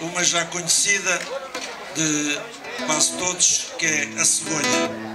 uma já conhecida de quase todos, que é a cegonha.